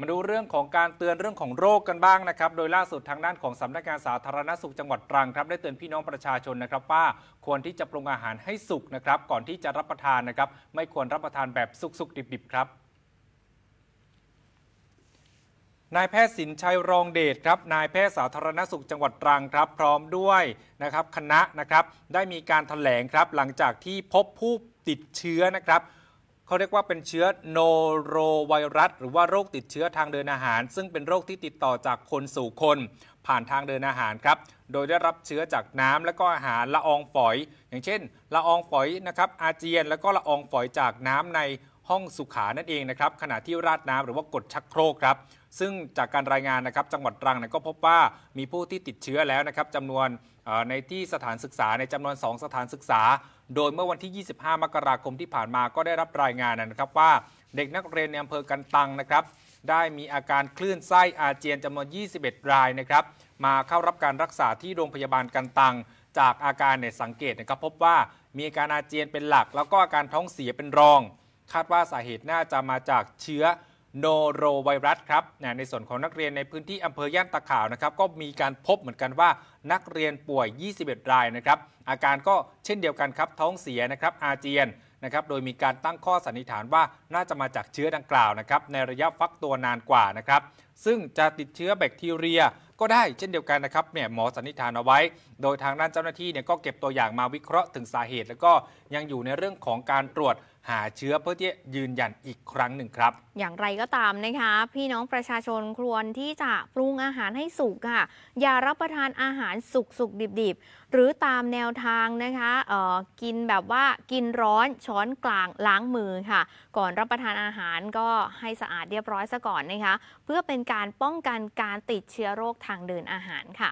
มาดูเรื่องของการเตือนเรื่องของโรคกันบ้างนะครับ โดยล่าสุดทางด้านของสำนักงานสาธารณสุขจังหวัดตรังครับ ได้เตือนพี่น้องประชาชนนะครับว่าควรที่จะปรุงอาหารให้สุกนะครับ ก่อนที่จะรับประทานนะครับ ไม่ควรรับประทานแบบสุกๆดิบๆครับนายแพทย์สินชัยรองเดชครับ นายแพทย์สาธารณสุขจังหวัดตรังครับ พร้อมด้วยนะครับคณะนะครับ ได้มีการถแถลงครับ หลังจากที่พบผู้ติดเชื้อนะครับ เขาเรียกว่าเป็นเชื้อโนโรไวรัส หรือว่าโรคติดเชื้อทางเดินอาหาร ซึ่งเป็นโรคที่ติดต่อจากคนสู่คน ผ่านทางเดินอาหารครับ โดยได้รับเชื้อจากน้ำและก็อาหารละอองฝอย อย่างเช่น ละอองฝอยนะครับอาเจียน แล้วก็ละอองฝอยจากน้ำใน ห้องสุขานั่นเองนะครับขณะที่ราดน้ำหรือว่ากดชักโครกครับซึ่งจากการรายงานนะครับจังหวัดตรังก็พบว่ามีผู้ที่ติดเชื้อแล้วนะครับจำนวนในที่สถานศึกษาในจำนวน 2 สถานศึกษา โดยเมื่อวันที่ 25 มกราคมที่ผ่านมาก็ได้รับรายงานนะครับว่าเด็กนักเรียนในอำเภอกันตังนะครับได้มีอาการคลื่นไส้อาเจียนจำนวน 21 รายนะครับมาเข้ารับการรักษาที่โรงพยาบาลกันตัง จากอาการเนี่ยสังเกตนะครับพบว่ามีอาการอาเจียนเป็นหลัก แล้วก็อาการท้องเสียเป็นรอง คาดว่าสาเหตุน่าจะมาจากเชื้อโนโรไวรัสครับในส่วนของนักเรียนในพื้นที่อำเภอย่านตะขาวนะครับก็มีการพบเหมือนกันว่านักเรียนป่วย 21 รายนะครับอาการก็เช่นเดียวกันครับท้องเสียนะครับอาเจียนนะครับโดยมีการตั้งข้อสันนิษฐานว่าน่าจะมาจากเชื้อดังกล่าวนะครับในระยะฟักตัวนานกว่านะครับ ซึ่งจะติดเชื้อแบคทีเรียก็ได้เช่นเดียวกันนะครับเนี่ยหมอสันนิษฐานเอาไว้ โดยทางด้านเจ้าหน้าที่เนี่ยก็เก็บตัวอย่างมาวิเคราะห์ถึงสาเหตุ แล้วก็ยังอยู่ในเรื่องของการตรวจหาเชื้อเพื่อที่ยืนยันอีกครั้งหนึ่งครับ อย่างไรก็ตามนะคะ พี่น้องประชาชนควรที่จะปรุงอาหารให้สุกค่ะ อย่ารับประทานอาหารสุกสุกดิบๆ หรือตามแนวทางนะคะกินแบบว่ากินร้อนช้อนกลางล้างมือค่ะ ก่อนรับประทานอาหารก็ให้สะอาดเรียบร้อยซะก่อนนะคะ เพื่อเป็นการป้องกันการติดเชื้อโรคทางเดินอาหารค่ะ